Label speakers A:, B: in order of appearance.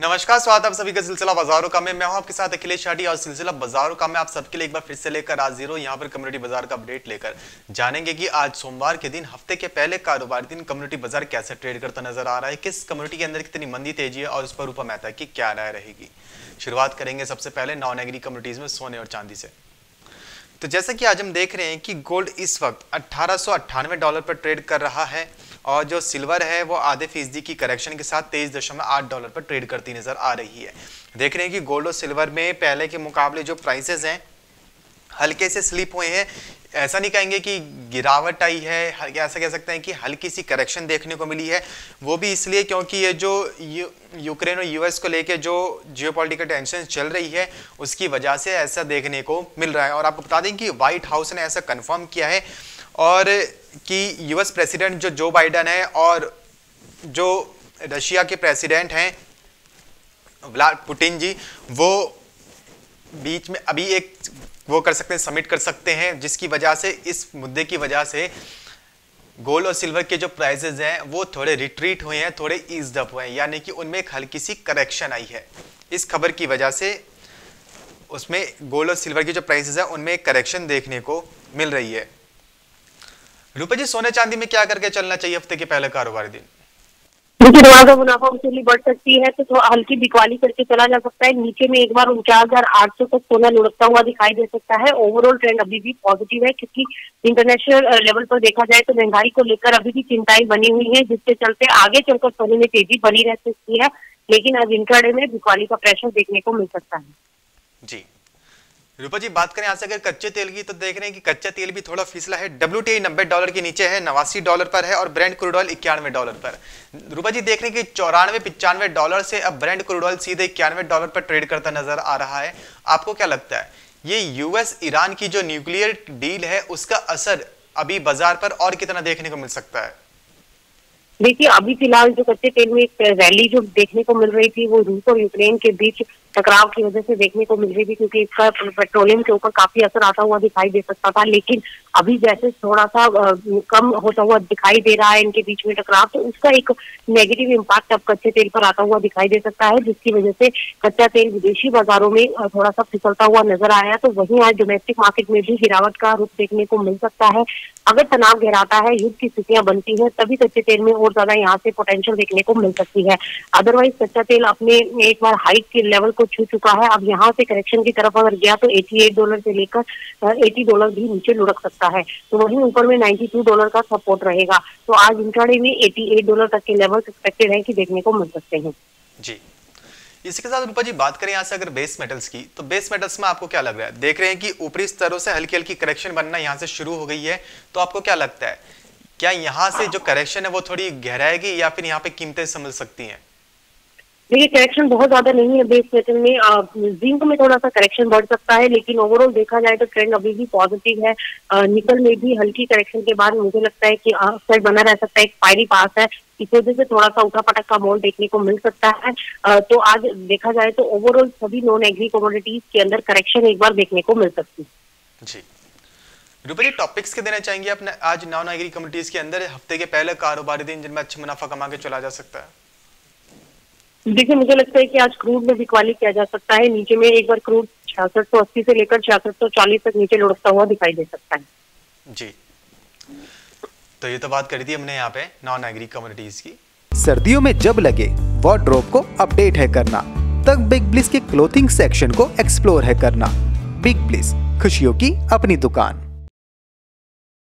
A: नमस्कार, स्वागत आप सभी का सिलसिला बाजारों का मैं। मैं हूँ आपके साथ अखिलेश शाटी और सिलसिला बाजारों का मैं आप सबके लिए एक बार फिर से लेकर आज ज़ीरो, यहाँ पर कम्युनिटी बाज़ार का अपडेट लेकर। जानेंगे कि आज सोमवार के दिन, हफ़्ते के पहले कारोबारी दिन, कम्युनिटी बाज़ार कैसे ट्रेड करता नज़र आ रहा है, किस कम्युनिटी के अंदर कितनी मंदी तेज़ी है और उस पर रूपा मेहता की क्या राय रहेगी। शुरुआत करेंगे सबसे पहले नॉन एग्री कम्युनिटीज में सोने और चांदी से। तो जैसा कि आज हम देख रहे हैं कि गोल्ड इस वक्त अट्ठारह डॉलर पर ट्रेड कर रहा है। और जो सिल्वर है वो आधे फ़ीसदी की करेक्शन के साथ तेईस दशमलव आठ डॉलर पर ट्रेड करती नज़र आ रही है। देख रहे हैं कि गोल्ड और सिल्वर में पहले के मुकाबले जो प्राइसेस हैं हल्के से स्लिप हुए हैं। ऐसा नहीं कहेंगे कि गिरावट आई है ऐसा कह सकते हैं कि हल्की सी करेक्शन देखने को मिली है। वो भी इसलिए क्योंकि ये जो यू, यूक्रेन और यूएस को लेके जो जियोपॉलिटिकल टेंशन चल रही है उसकी वजह से ऐसा देखने को मिल रहा है। और आपको बता दें कि व्हाइट हाउस ने ऐसा कंफर्म किया है और कि यूएस प्रेसिडेंट जो जो बाइडन है और जो रशिया के प्रेसिडेंट हैं व्लाड पुटिन जी, वो बीच में अभी एक वो कर सकते हैं सबमिट कर सकते हैं, जिसकी वजह से, इस मुद्दे की वजह से गोल्ड और सिल्वर के जो प्राइजेज हैं, वो थोड़े रिट्रीट हुए हैं, थोड़े ईज अप हुए हैं, यानी कि उनमें एक हल्की सी करेक्शन आई है। इस खबर की वजह से उसमें गोल्ड और सिल्वर की जो प्राइसेस हैं, उनमें एक करेक्शन देखने को मिल रही है। रूपा जी सोने चांदी में क्या करके चलना चाहिए हफ़्ते के पहले कारोबारी दिन?
B: देखिए रोज का मुनाफा उसके बढ़ सकती है तो थोड़ा हल्की बिकवाली करके चला जा सकता है। नीचे में एक बार उनचास हज़ार आठ सौ तक सोना लुढ़कता हुआ दिखाई दे सकता है। ओवरऑल ट्रेंड अभी भी पॉजिटिव है क्योंकि इंटरनेशनल लेवल पर देखा जाए तो महँगाई को लेकर अभी भी चिंताएँ बनी हुई है जिसके चलते आगे चलकर सोने में तेज़ी बनी रह सकती है लेकिन आज इंट्राडे में बिकवाली का प्रेशर देखने को मिल सकता है।
A: जी। रूपा जी, बात करें यहाँ से अगर कच्चे तेल की तो देख रहे हैं कि कच्चा तेल भी थोड़ा फिसला है। डब्ल्यू टी नब्बे डॉलर के नीचे है, नवासी डॉलर पर है और ब्रेंड क्रूड ऑयल इक्यानवे डॉलर पर। रूपा जी, देख रहे हैं कि चौरानवे पिचानवे डॉलर से अब ब्रेंड क्रूड ऑयल सीधे इक्यानवे डॉलर पर ट्रेड करता नज़र आ रहा है। आपको क्या लगता है, ये यूएस ईरान की जो न्यूक्लियर डील है, उसका असर अभी बाज़ार पर और कितना देखने को मिल सकता है?
B: देखिए, अभी फ़िलहाल जो कच्चे तेल में एक रैली जो देखने को मिल रही थी, वो रूस और यूक्रेन के बीच टकराव की वजह से देखने को मिल रही थी, क्योंकि इसका पेट्रोलियम के ऊपर काफ़ी असर आता हुआ दिखाई दे सकता था, लेकिन अभी जैसे थोड़ा सा कम होता हुआ दिखाई दे रहा है, इनके बीच में टकराव तो उसका एक नेगेटिव इम्पैक्ट अब कच्चे तेल पर आता हुआ दिखाई दे सकता है, जिसकी वजह से कच्चा तेल विदेशी बाजारों में थोड़ा सा फिसलता हुआ नज़र आया तो वहीं आज डोमेस्टिक मार्केट में भी गिरावट का रुख देखने को मिल सकता है। अगर तनाव गहराता है, युद्ध की स्थितियाँ बनती हैं, तभी कच्चे तेल में और ज़्यादा यहाँ से पोटेंशियल देखने को मिल सकती है। अदरवाइज़ कच्चा तेल अपने एक बार हाइट के लेवल को छू चुका है। अब यहाँ से करेक्शन की तरफ़ अगर गया तो 88 डॉलर से लेकर 80 डॉलर भी नीचे लुढ़क सकता है। तो वहीं ऊपर में 92 डॉलर का सपोर्ट रहेगा। तो आज इंट्राडे में 88 डॉलर तक के लेवल एक्सपेक्टेड है कि देखने को मिल सकते हैं।
A: जी। इसी के साथ रूपा जी बात करें यहाँ से अगर बेस मेटल्स की तो बेस मेटल्स में आपको क्या लग रहा है? देख रहे हैं कि ऊपरी स्तरों से हल्की हल्की करेक्शन बनना यहाँ से शुरू हो गई है। तो आपको क्या लगता है? क्या यहाँ से जो करेक्शन है वो थोड़ी गहराएगी या फिर यहाँ पे कीमतें समझ सकती हैं?
B: देखिए करेक्शन बहुत ज़्यादा नहीं है बेस मेटल में जिंक में थोड़ा सा करेक्शन बढ़ सकता है, लेकिन ओवरऑल देखा जाए तो ट्रेंड अभी भी पॉजिटिव है। निकल में भी हल्की करेक्शन के बाद मुझे लगता है कि साइड बना रह सकता है, एक फायरी पास है। इस वजह से थोड़ा सा उठा पटक का मोल देखने को मिल सकता है। तो आज देखा जाए तो ओवरऑल सभी नॉन एग्री कमोडिटीज के अंदर करेक्शन एक बार देखने को मिल सकती है।
A: जी। रूपरी टॉपिक्स के देना चाहेंगे अपने? आज नॉन एग्री कम्युनिटीज के अंदर हफ़्ते के पहले कारोबारी दिन जिनमें अच्छा मुनाफा कमा के चला जा सकता है।
B: देखिए मुझे लगता है कि आज क्रूड में भी क्वाली किया जा सकता है। नीचे में एक बार क्रूड छियासठ सौ अस्सी से लेकर छियासठ सौ चालीस तक नीचे लुढ़कता हुआ दिखाई दे सकता है।
A: जी। तो ये तो बात करी थी हमने यहाँ पे नॉन एग्री कम्युनिटीज की।
C: सर्दियों में जब लगे वार्ड्रोब को अपडेट है करना तब बिग ब्लिस के क्लोथिंग सेक्शन को एक्सप्लोर है करना। बिग ब्लिस खुशियों की अपनी दुकान।